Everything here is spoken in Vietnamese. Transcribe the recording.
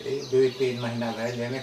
এই দুই তিন महीना भए जेमे